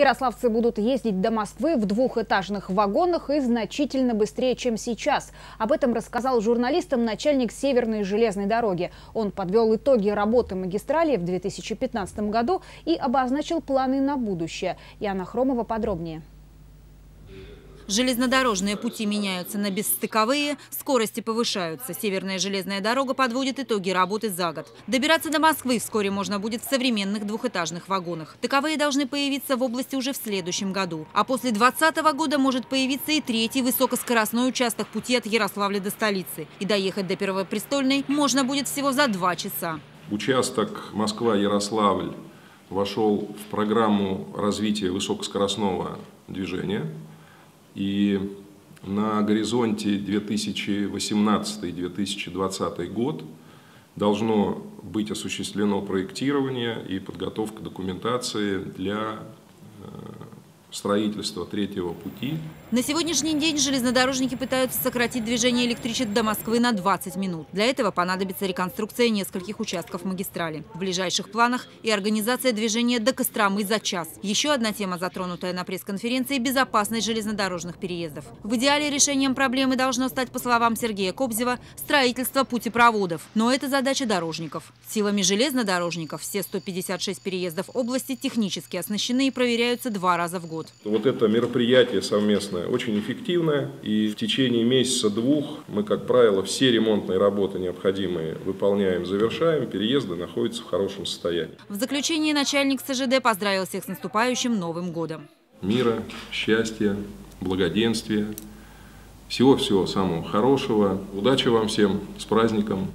Ярославцы будут ездить до Москвы в двухэтажных вагонах и значительно быстрее, чем сейчас. Об этом рассказал журналистам начальник Северной железной дороги. Он подвел итоги работы магистрали в 2015 году и обозначил планы на будущее. Яна Хромова подробнее. Железнодорожные пути меняются на бесстыковые, скорости повышаются. Северная железная дорога подводит итоги работы за год. Добираться до Москвы вскоре можно будет в современных двухэтажных вагонах. Таковые должны появиться в области уже в следующем году. А после 2020 года может появиться и третий высокоскоростной участок пути от Ярославля до столицы. И доехать до Первопрестольной можно будет всего за два часа. Участок Москва-Ярославль вошел в программу развития высокоскоростного движения – и на горизонте 2018-2020 год должно быть осуществлено проектирование и подготовка документации для строительства третьего пути. На сегодняшний день железнодорожники пытаются сократить движение электричек до Москвы на 20 минут. Для этого понадобится реконструкция нескольких участков магистрали. В ближайших планах и организация движения до Костромы за час. Еще одна тема, затронутая на пресс-конференции – безопасность железнодорожных переездов. В идеале решением проблемы должно стать, по словам Сергея Кобзева, строительство путепроводов. Но это задача дорожников. Силами железнодорожников все 156 переездов области технически оснащены и проверяются два раза в год год. Вот это мероприятие совместное очень эффективное. И в течение месяца-двух мы, как правило, все ремонтные работы необходимые выполняем, завершаем. Переезды находятся в хорошем состоянии. В заключении начальник СЖД поздравил всех с наступающим Новым годом. Мира, счастья, благоденствия, всего-всего самого хорошего. Удачи вам всем, с праздником!